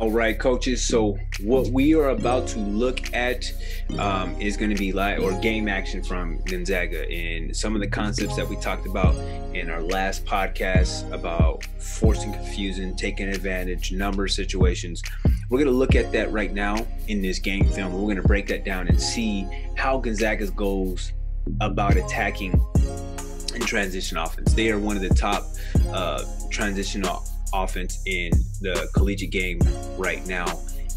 All right, coaches. So what we are about to look at um, is going to be live or game action from Gonzaga, and some of the concepts that we talked about in our last podcast about forcing confusion, taking advantage, number situations. We're going to look at that right now in this game film. We're going to break that down and see how Gonzaga goes about attacking and transition offense. They are one of the top uh, transition offense in the collegiate game right now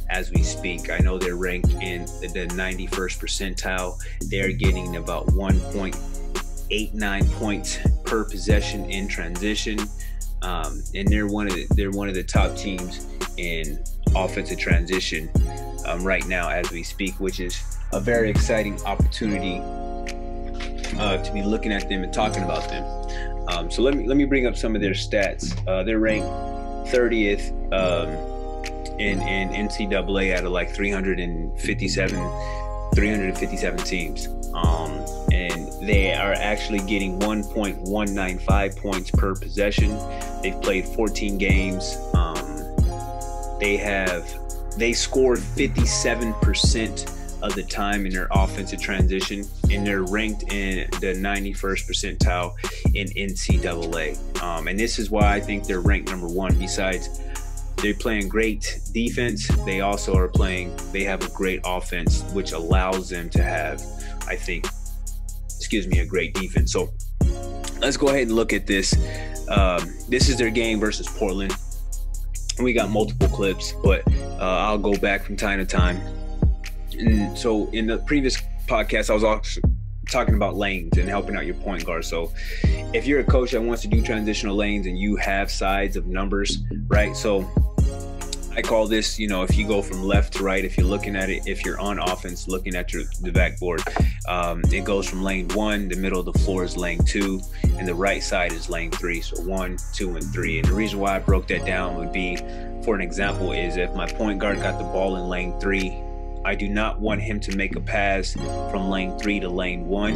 as we speak. I know they're ranked in the 91st percentile. They're getting about 1.89 points per possession in transition, um, and they're one of the, they're one of the top teams in offensive transition um, right now as we speak, which is a very exciting opportunity uh, to be looking at them and talking about them. Um, so let me let me bring up some of their stats. Uh, they're ranked 30th um, in in NCAA out of like 357 357 teams, um, and they are actually getting 1.195 points per possession. They've played 14 games. Um, they have they scored 57 percent of the time in their offensive transition, and they're ranked in the 91st percentile in NCAA. Um, and this is why I think they're ranked number one. Besides, they're playing great defense. They also are playing. They have a great offense, which allows them to have, I think, excuse me, a great defense. So let's go ahead and look at this. Um, this is their game versus Portland. We got multiple clips, but uh, I'll go back from time to time and so in the previous podcast, I was also talking about lanes and helping out your point guard. So if you're a coach that wants to do transitional lanes and you have sides of numbers, right? So I call this, you know, if you go from left to right, if you're looking at it, if you're on offense, looking at your the backboard, um, it goes from lane one, the middle of the floor is lane two, and the right side is lane three. So one, two, and three. And the reason why I broke that down would be, for an example, is if my point guard got the ball in lane three I do not want him to make a pass from lane three to lane one.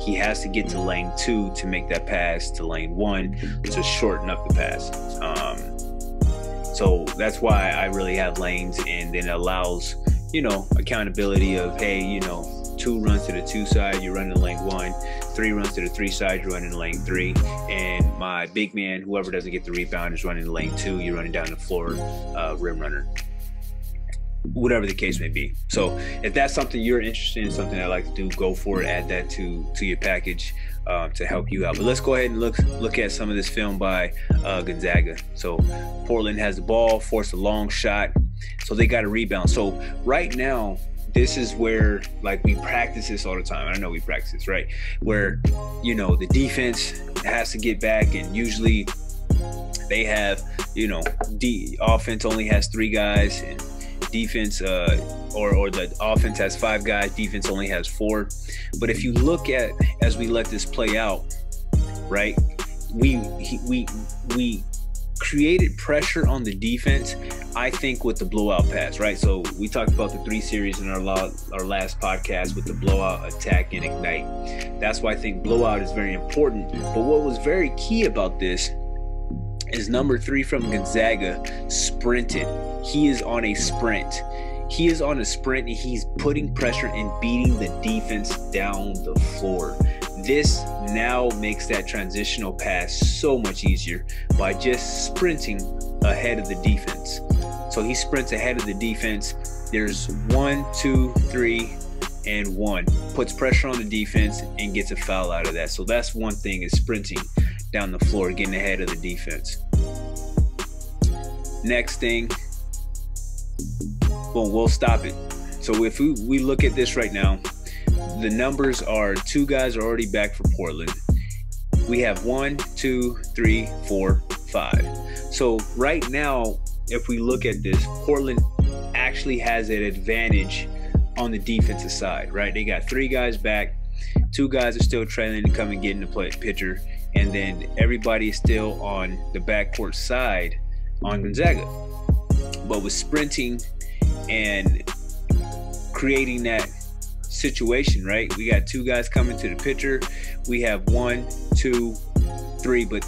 He has to get to lane two to make that pass to lane one to shorten up the pass. Um, so that's why I really have lanes, and then it allows you know accountability of hey, you know, two runs to the two side, you're running lane one. Three runs to the three side, you're running lane three. And my big man, whoever doesn't get the rebound, is running lane two. You're running down the floor, uh, rim runner whatever the case may be. So if that's something you're interested in, something I like to do, go for it. Add that to to your package um, to help you out. But let's go ahead and look look at some of this film by uh, Gonzaga. So Portland has the ball, forced a long shot, so they got a rebound. So right now. This is where, like, we practice this all the time. I know we practice this, right? Where, you know, the defense has to get back, and usually they have, you know, the offense only has three guys, and defense uh, or or the offense has five guys, defense only has four. But if you look at as we let this play out, right? We we we created pressure on the defense. I think with the blowout pass, right? So we talked about the three series in our our last podcast with the blowout attack and ignite. That's why I think blowout is very important. But what was very key about this is number three from Gonzaga sprinted. He is on a sprint. He is on a sprint and he's putting pressure and beating the defense down the floor. This now makes that transitional pass so much easier by just sprinting ahead of the defense. So he sprints ahead of the defense. There's one, two, three, and one. Puts pressure on the defense and gets a foul out of that. So that's one thing is sprinting down the floor, getting ahead of the defense. Next thing, well, we'll stop it. So if we, we look at this right now, the numbers are two guys are already back for Portland. We have one, two, three, four, five. So right now, if we look at this, Portland actually has an advantage on the defensive side, right? They got three guys back, two guys are still trailing to come and get in the play pitcher, and then everybody is still on the backcourt side on Gonzaga. But with sprinting and creating that situation, right? We got two guys coming to the pitcher. We have one, two, three, but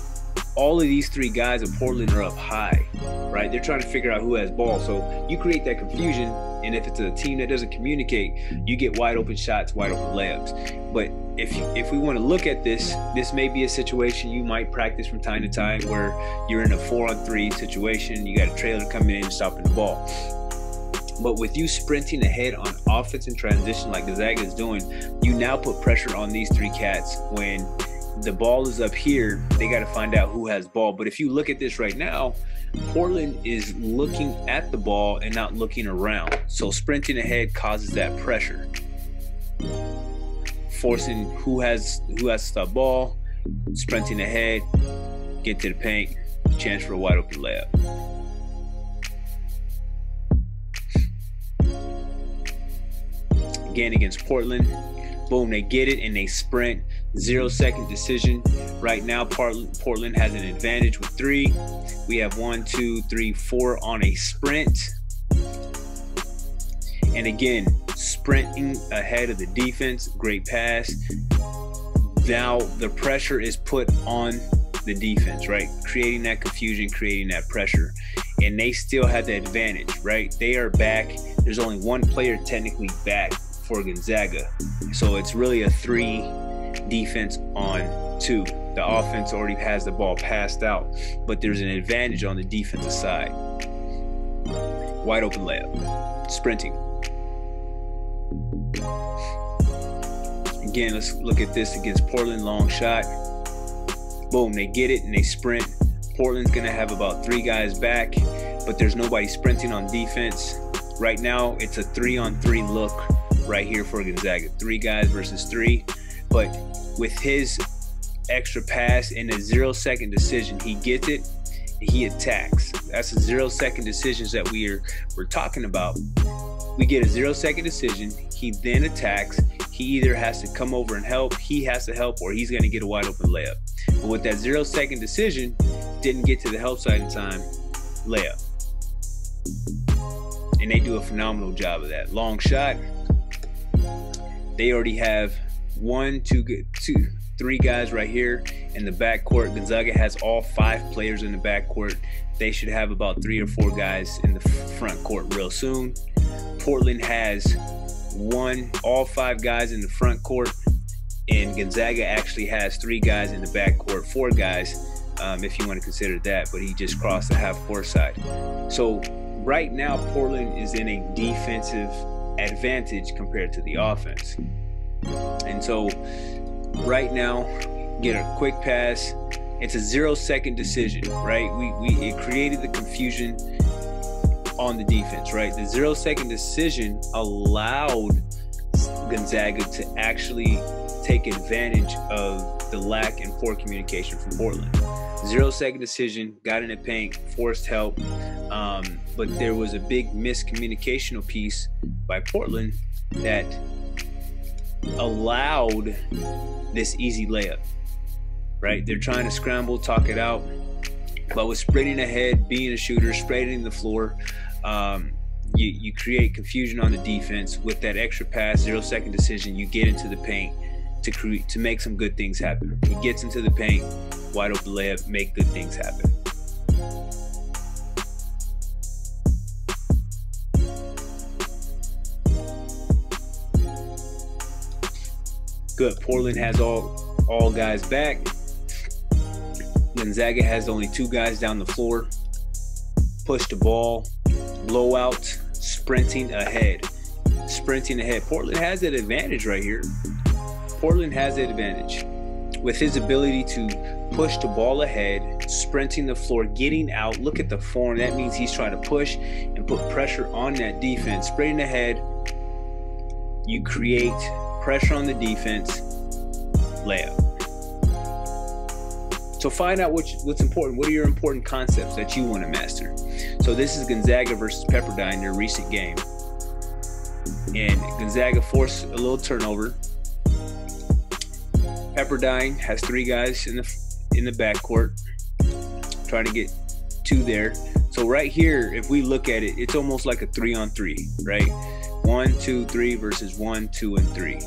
all of these three guys of Portland are up high, right? They're trying to figure out who has ball. So you create that confusion. And if it's a team that doesn't communicate, you get wide open shots, wide open layups. But if if we want to look at this, this may be a situation you might practice from time to time where you're in a four on three situation. You got a trailer coming in stopping the ball. But with you sprinting ahead on offense and transition like Gonzaga is doing, you now put pressure on these three cats when the ball is up here, they got to find out who has ball. But if you look at this right now, Portland is looking at the ball and not looking around. So sprinting ahead causes that pressure, forcing who has who has the ball, sprinting ahead, get to the paint, chance for a wide open layup. Again against Portland, boom, they get it and they sprint zero second decision. Right now, Portland has an advantage with three. We have one, two, three, four on a sprint. And again, sprinting ahead of the defense, great pass. Now the pressure is put on the defense, right? Creating that confusion, creating that pressure. And they still have the advantage, right? They are back. There's only one player technically back for Gonzaga. So it's really a three defense on two. The offense already has the ball passed out, but there's an advantage on the defensive side. Wide open layup, sprinting. Again, let's look at this against Portland. Long shot. Boom, they get it and they sprint. Portland's going to have about three guys back, but there's nobody sprinting on defense. Right now, it's a three on three look right here for Gonzaga. Three guys versus three. But with his extra pass and a zero second decision, he gets it, he attacks. That's the zero second decisions that we are we're talking about. We get a zero second decision. He then attacks. He either has to come over and help, he has to help, or he's going to get a wide open layup. But with that zero second decision, didn't get to the help side in time, layup. And they do a phenomenal job of that. Long shot. They already have one, two, two, three guys right here in the backcourt. Gonzaga has all five players in the backcourt. They should have about three or four guys in the front court real soon. Portland has one, all five guys in the front court, and Gonzaga actually has three guys in the backcourt, four guys, um, if you want to consider that. But he just crossed the half court side. So right now, Portland is in a defensive advantage compared to the offense. And so right now, get a quick pass. It's a zero second decision, right? We, we it created the confusion on the defense, right? The zero second decision allowed Gonzaga to actually take advantage of the lack in poor communication from Portland. Zero second decision, got in the paint, forced help, um, but there was a big miscommunicational piece by Portland that allowed this easy layup, right? They're trying to scramble, talk it out, but with sprinting ahead, being a shooter, spreading the floor, um, you, you create confusion on the defense with that extra pass, zero second decision. You get into the paint to create to make some good things happen. He gets into the paint, wide open layup, make good things happen. Good. Portland has all all guys back. Gonzaga has only two guys down the floor. Push the ball, blowout, sprinting ahead. Sprinting ahead. Portland has that advantage right here. Portland has that advantage with his ability to push the ball ahead, sprinting the floor, getting out. Look at the form. That means he's trying to push and put pressure on that defense. Sprinting ahead, you create pressure on the defense, layup. So find out what, what's important. What are your important concepts that you want to master? So this is Gonzaga versus Pepperdine, their recent game. And Gonzaga forced a little turnover. Pepperdine has three guys in the in the backcourt, trying to get two there. So right here, if we look at it, it's almost like a three on three, right? One, two, three versus one, two, and three.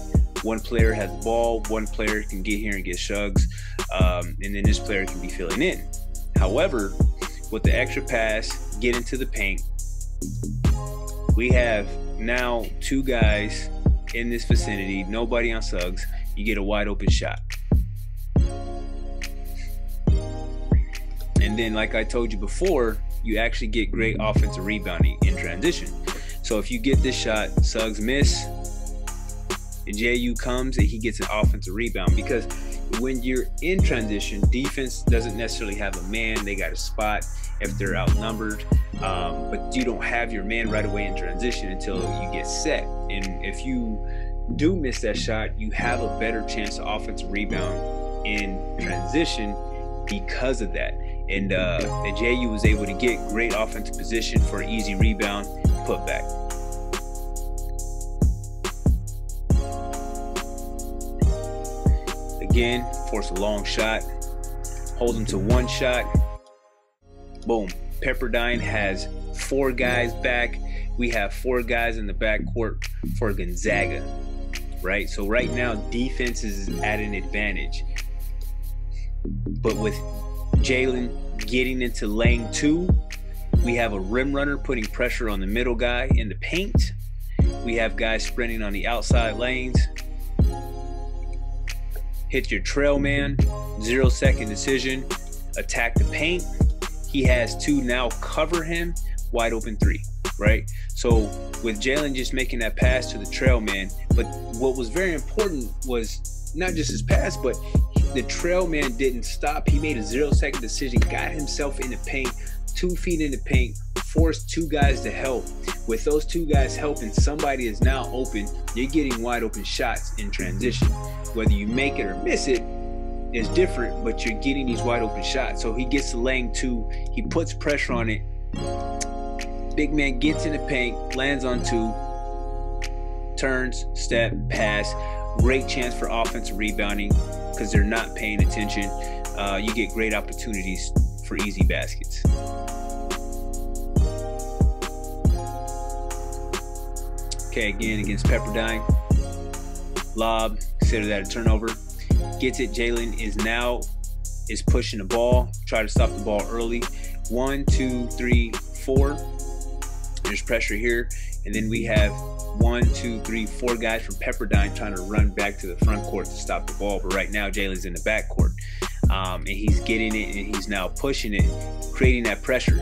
one player has the ball, one player can get here and get Suggs, um, and then this player can be filling in. However, with the extra pass, get into the paint, we have now two guys in this vicinity, nobody on Suggs. You get a wide open shot. And then, like I told you before, you actually get great offensive rebounding in transition. So if you get this shot, Suggs miss, and JU comes and he gets an offensive rebound because when you're in transition, defense doesn't necessarily have a man, they got a spot if they're outnumbered. Um, but you don't have your man right away in transition until you get set. And if you do miss that shot, you have a better chance of offensive rebound in transition because of that. And uh, JU was able to get great offensive position for an easy rebound, put back. Again, force a long shot, hold them to one shot. Boom. Pepperdine has four guys back. We have four guys in the backcourt for Gonzaga, right? So right now, defense is at an advantage. But with Jalen getting into lane two, we have a rim runner putting pressure on the middle guy in the paint. We have guys sprinting on the outside lanes. Hit your trail man, zero second decision, attack the paint. He has to now cover him, wide open three, right? So with Jalen just making that pass to the trail man, but what was very important was not just his pass, but the trail man didn't stop. He made a zero second decision, got himself in the paint, two feet in the paint, force two guys to help. With those two guys helping, somebody is now open. You're getting wide open shots in transition. Whether you make it or miss it is different, but you're getting these wide open shots. So he gets the lane two, he puts pressure on it. Big man gets in the paint, lands on two, turns, step, pass. Great chance for offensive rebounding because they're not paying attention. Uh, you get great opportunities for easy baskets. Okay, again against Pepperdine. Lob, consider that a turnover. Gets it. Jalen is now is pushing the ball. Try to stop the ball early. One, two, three, four. There's pressure here. And then we have one, two, three, four guys from Pepperdine trying to run back to the front court to stop the ball. But right now, Jalen's in the back court. Um, and he's getting it and he's now pushing it, creating that pressure.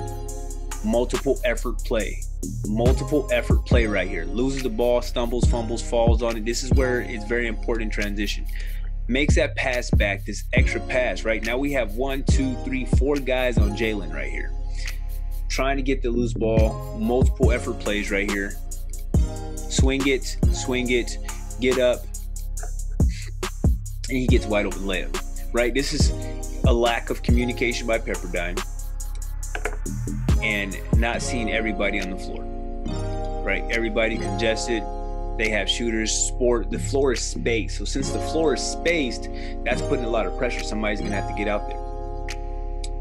Multiple effort play. Multiple effort play right here. Loses the ball, stumbles, fumbles, falls on it. This is where it's very important transition. Makes that pass back, this extra pass. Right now we have one, two, three, four guys on Jalen right here. Trying to get the loose ball. Multiple effort plays right here swing it, swing it, get up, and he gets wide open layup. Right? This is a lack of communication by Pepperdine and not seeing everybody on the floor. Right? Everybody congested. They have shooters, sport. The floor is spaced. So since the floor is spaced, that's putting a lot of pressure. Somebody's gonna have to get out there.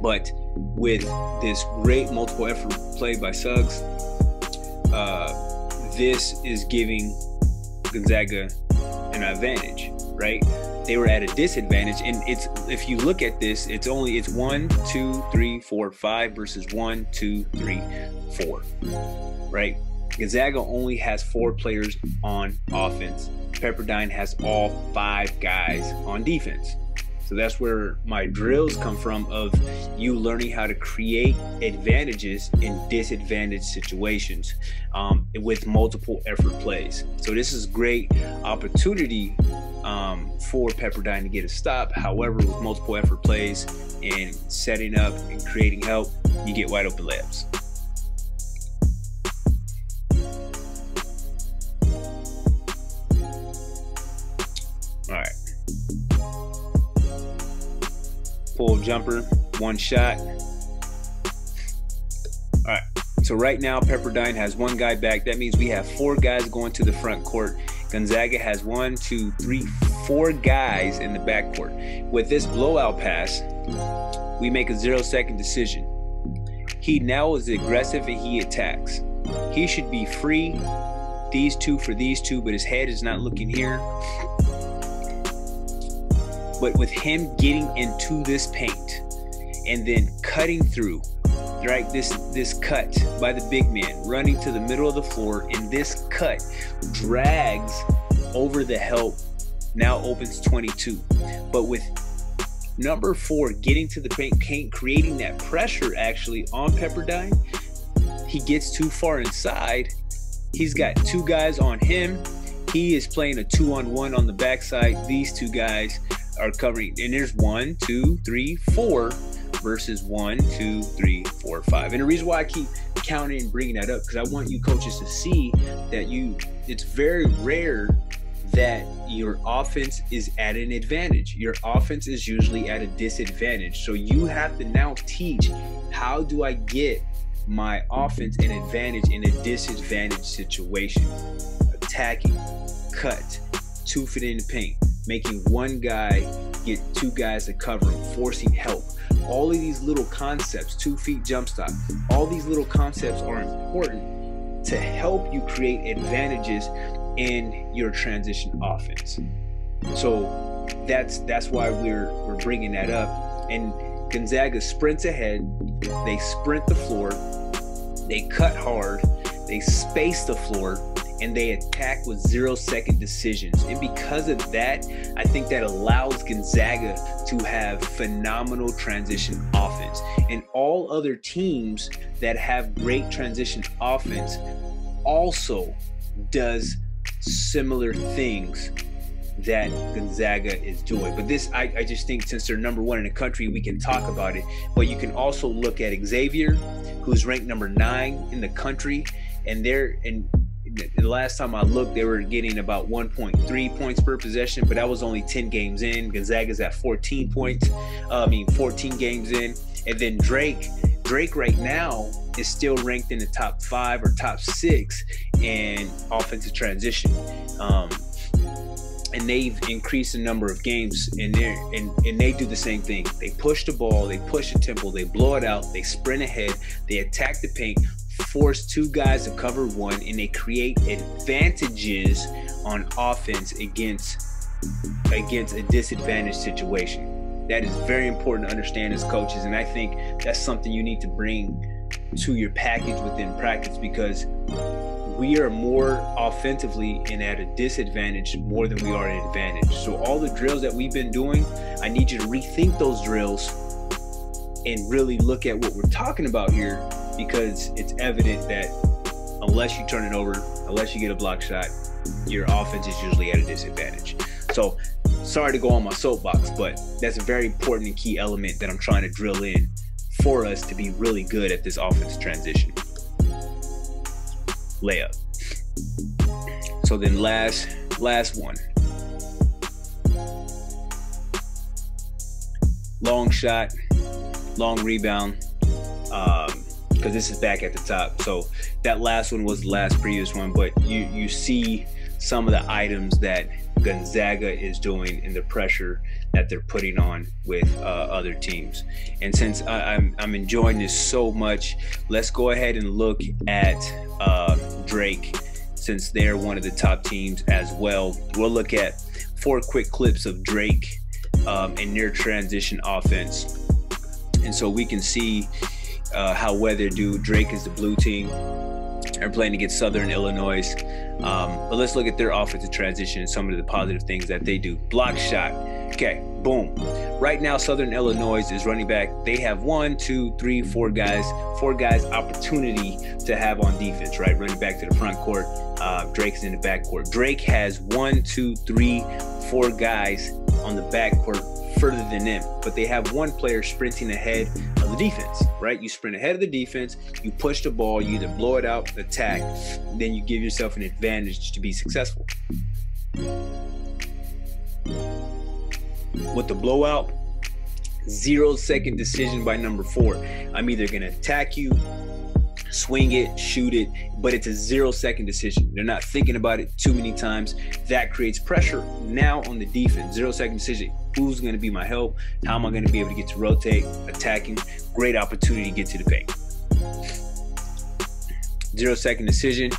But with this great multiple effort play by Suggs, uh, this is giving Gonzaga an advantage, right? They were at a disadvantage, and it's if you look at this, it's only it's one, two, three, four, five versus one, two, three, four, right? Gonzaga only has four players on offense. Pepperdine has all five guys on defense. So that's where my drills come from of you learning how to create advantages in disadvantaged situations um, with multiple effort plays. So this is a great opportunity um, for Pepperdine to get a stop. However, with multiple effort plays and setting up and creating help, you get wide open layups. Pull jumper, one shot. All right. So right now, Pepperdine has one guy back. That means we have four guys going to the front court. Gonzaga has one, two, three, four guys in the back court. With this blowout pass, we make a zero second decision. He now is aggressive and he attacks. He should be free. These two for these two, but his head is not looking here. But with him getting into this paint and then cutting through, right? This this cut by the big man running to the middle of the floor, and this cut drags over the help. Now opens 22. But with number four getting to the paint, creating that pressure actually on Pepperdine, he gets too far inside. He's got two guys on him. He is playing a two on one on the backside. These two guys are covering, and there's one, two, three, four versus one, two, three, four, five. And the reason why I keep counting and bringing that up because I want you coaches to see that you. It's very rare that your offense is at an advantage. Your offense is usually at a disadvantage. So you have to now teach how do I get my offense an advantage in a disadvantage situation. Attacking, cut, two feet in the paint, making one guy get two guys to cover him, forcing help. All of these little concepts, two feet jump stop, all these little concepts are important to help you create advantages in your transition offense. So that's that's why we're we're bringing that up. And Gonzaga sprints ahead. They sprint the floor. They cut hard. They space the floor and they attack with zero second decisions. And because of that, I think that allows Gonzaga to have phenomenal transition offense. And all other teams that have great transition offense also does similar things that Gonzaga is doing. But this, I, I, just think since they're number one in the country, we can talk about it. But you can also look at Xavier, who's ranked number nine in the country, and they're in. The last time I looked, they were getting about 1.3 points per possession, but that was only 10 games in. Gonzaga's at 14 points. Uh, I mean, 14 games in, and then Drake. Drake right now is still ranked in the top five or top six in offensive transition. Um, and they've increased the number of games and and they do the same thing. They push the ball, they push the tempo, they blow it out, they sprint ahead, they attack the paint, force two guys to cover one, and they create advantages on offense against against a disadvantaged situation. That is very important to understand as coaches, and I think that's something you need to bring to your package within practice because we are more offensively and at a disadvantage more than we are at an advantage. So all the drills that we've been doing, I need you to rethink those drills and really look at what we're talking about here because it's evident that unless you turn it over, unless you get a block shot, your offense is usually at a disadvantage. So sorry to go on my soapbox, but that's a very important and key element that I'm trying to drill in for us to be really good at this offense transition. Layup. So then last last one. Long shot, long rebound. Um, because this is back at the top. So that last one was the last previous one, but you you see some of the items that Gonzaga is doing and the pressure that they're putting on with uh, other teams. And since I, am I'm, I'm enjoying this so much, let's go ahead and look at uh, Drake since they're one of the top teams as well. We'll look at four quick clips of Drake um, and their transition offense. And so we can see uh, how weather do. Drake is the blue team. They're playing against Southern Illinois. Um, but let's look at their offensive transition and some of the positive things that they do. Block shot. Okay, boom. Right now, Southern Illinois is running back. They have one, two, three, four guys, four guys opportunity to have on defense, right? Running back to the front court. Uh, Drake is in the back court. Drake has one, two, three, four guys on the back court further than them, but they have one player sprinting ahead of the defense, right? You sprint ahead of the defense, you push the ball, you either blow it out, attack, then you give yourself an advantage to be successful. With the blowout, zero second decision by number four. I'm either going to attack you, swing it, shoot it, but it's a zero second decision. They're not thinking about it too many times. That creates pressure now on the defense. Zero second decision. Who's going to be my help? How am I going to be able to get to rotate, attacking? Great opportunity to get to the paint. Zero second decision,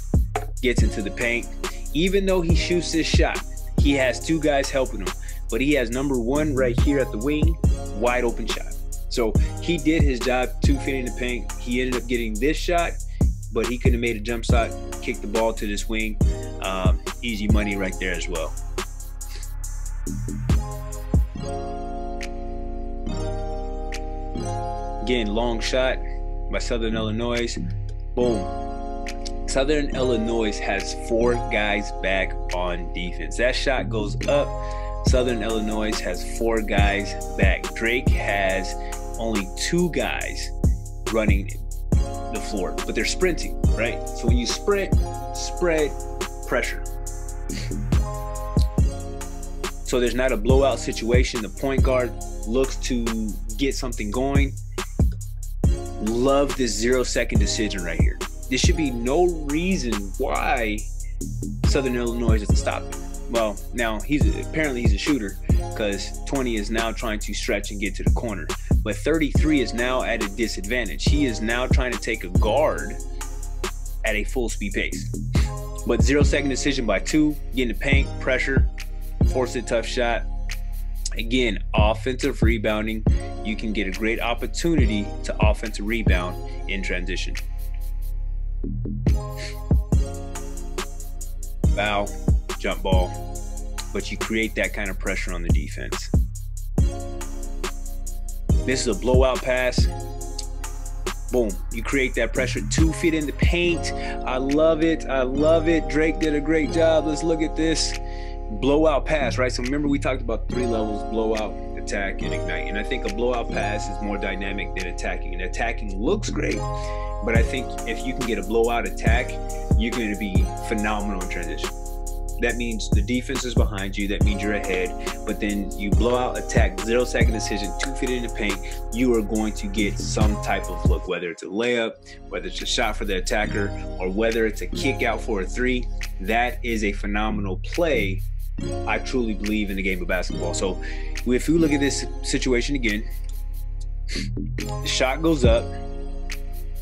gets into the paint. Even though he shoots this shot, he has two guys helping him. but he has number one right here at the wing, wide open shot. So he did his job, two feet in the paint. He ended up getting this shot, but he could have made a jump shot, kicked the ball to this wing. Um, easy money right there as well. Again, long shot by Southern Illinois. Boom. Southern Illinois has four guys back on defense. That shot goes up. Southern Illinois has four guys back. Drake has only two guys running the floor, but they're sprinting, right? So when you sprint, spread, pressure. So there's not a blowout situation. The point guard looks to get something going love this zero second decision right here. There should be no reason why Southern Illinois doesn't stop him. Well, now he's apparently he's a shooter because 20 is now trying to stretch and get to the corner, but 33 is now at a disadvantage. He is now trying to take a guard at a full speed pace. But zero second decision by two, getting the paint, pressure, force a tough shot. Again, offensive rebounding you can get a great opportunity to offensive rebound in transition. Foul, jump ball, but you create that kind of pressure on the defense. This is a blowout pass. Boom, you create that pressure. Two feet in the paint. I love it. I love it. Drake did a great job. Let's look at this blowout pass, right? So remember we talked about three levels blowout, attack, and ignite. And I think a blowout pass is more dynamic than attacking. And attacking looks great, but I think if you can get a blowout attack, you're going to be phenomenal in transition. That means the defense is behind you. That means you're ahead. But then you blow out attack, zero second decision, two feet in the paint. You are going to get some type of look, whether it's a layup, whether it's a shot for the attacker, or whether it's a kick out for a three. That is a phenomenal play I truly believe in the game of basketball. So if you look at this situation again, the shot goes up.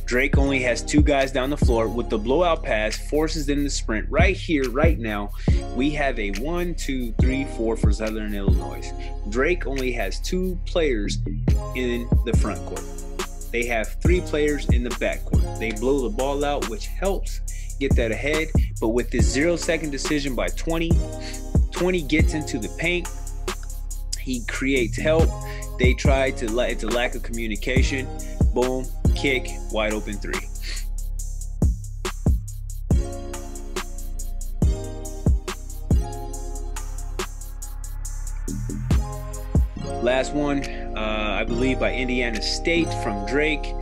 Drake only has two guys down the floor with the blowout pass, forces them to sprint. Right here, right now, we have a one, two, three, four for Southern Illinois. Drake only has two players in the front court. They have three players in the back court. They blow the ball out, which helps get that ahead. But with this zero second decision by 20, 20 gets into the paint. He creates help. They try to let it's a lack of communication. Boom, kick, wide open three. Last one, uh, I believe, by Indiana State from Drake.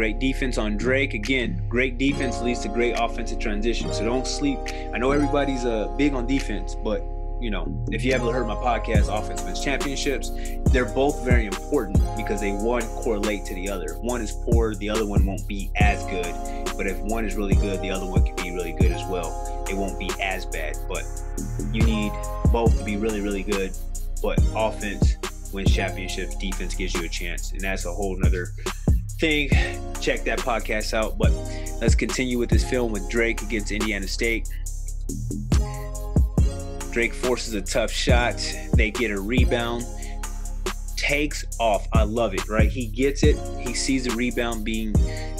Great defense on Drake. Again, great defense leads to great offensive transition. So don't sleep. I know everybody's uh, big on defense, but you know, if you haven't heard my podcast, Offense Wins Championships, they're both very important because they one correlate to the other. One is poor, the other one won't be as good. But if one is really good, the other one can be really good as well. It won't be as bad. But you need both to be really, really good. But offense wins championships, defense gives you a chance. And that's a whole nother thing. Check that podcast out. But let's continue with this film with Drake against Indiana State. Drake forces a tough shot. They get a rebound. Takes off. I love it, right? He gets it. He sees the rebound being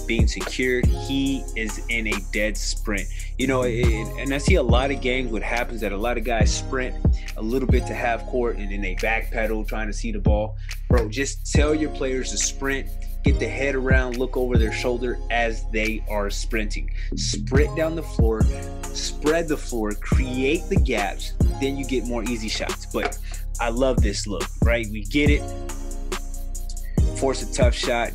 being secured. He is in a dead sprint. You know, it, and I see a lot of games what happens that a lot of guys sprint a little bit to half court and then they backpedal trying to see the ball. Bro, just tell your players to sprint get the head around, look over their shoulder as they are sprinting. Sprint down the floor, spread the floor, create the gaps, then you get more easy shots. But I love this look, right? We get it, force a tough shot.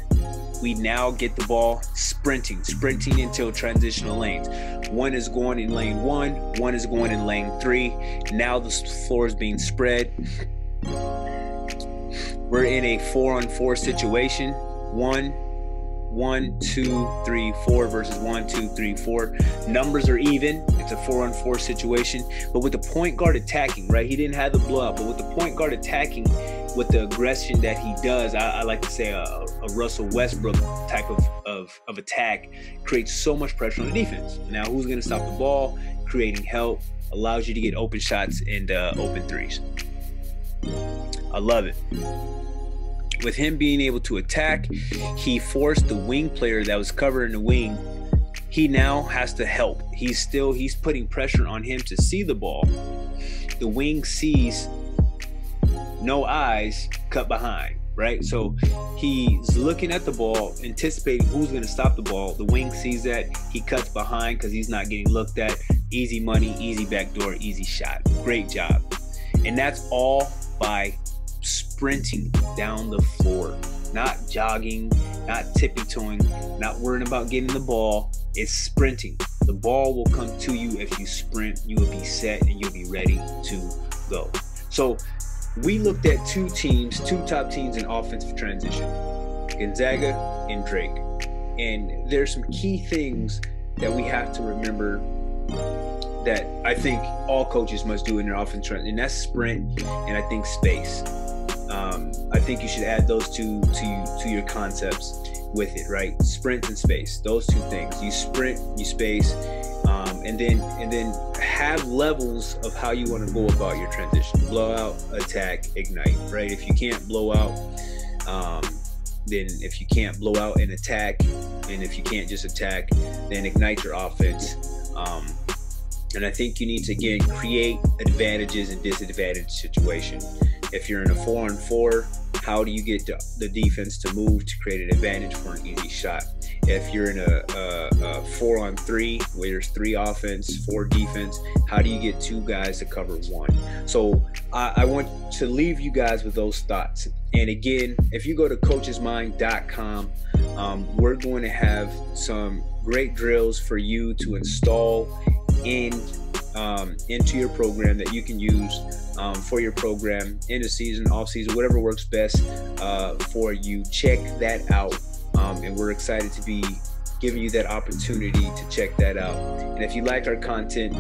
We now get the ball sprinting, sprinting until transitional lanes. One is going in lane one, one is going in lane three. Now the floor is being spread. We're in a four on four situation one, one, two, three, four versus one, two, three, four. Numbers are even. It's a four on four situation. But with the point guard attacking, right? He didn't have the blowout, but with the point guard attacking, with the aggression that he does, I, I like to say a, a, Russell Westbrook type of, of, of attack creates so much pressure on the defense. Now, who's going to stop the ball? Creating help allows you to get open shots and uh, open threes. I love it. With him being able to attack, he forced the wing player that was covering the wing. He now has to help. He's still he's putting pressure on him to see the ball. The wing sees no eyes cut behind, right? So he's looking at the ball, anticipating who's going to stop the ball. The wing sees that. He cuts behind because he's not getting looked at. Easy money, easy backdoor, easy shot. Great job. And that's all by sprinting down the floor, not jogging, not tippy toeing, not worrying about getting the ball. It's sprinting. The ball will come to you if you sprint. You will be set and you'll be ready to go. So we looked at two teams, two top teams in offensive transition Gonzaga and Drake. And there's some key things that we have to remember that I think all coaches must do in their offense, and that's sprint and I think space. Um, I think you should add those two to to your concepts with it, right? Sprint and space, those two things. You sprint, you space, um, and then and then have levels of how you want to go about your transition. Blowout, attack, ignite, right? If you can't blow out, um, then if you can't blow out and attack, and if you can't just attack, then ignite your offense. Um, and I think you need to again create advantages and disadvantage situation. If you're in a four on four, how do you get the defense to move to create an advantage for an easy shot? If you're in a, a, a, four on three, where there's three offense, four defense, how do you get two guys to cover one? So I, I want to leave you guys with those thoughts. And again, if you go to coachesmind.com, um, we're going to have some great drills for you to install in um, into your program that you can use um, for your program in the season, off season, whatever works best uh, for you. Check that out, um, and we're excited to be giving you that opportunity to check that out. And if you like our content,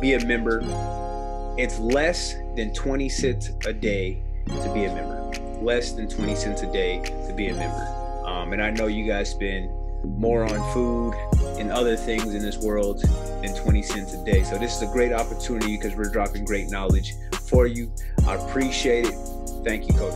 be a member. It's less than 20 cents a day to be a member. Less than 20 cents a day to be a member. Um, and I know you guys spend more on food and other things in this world than 20 cents a day. So this is a great opportunity because we're dropping great knowledge for you. I appreciate it. Thank you, coach.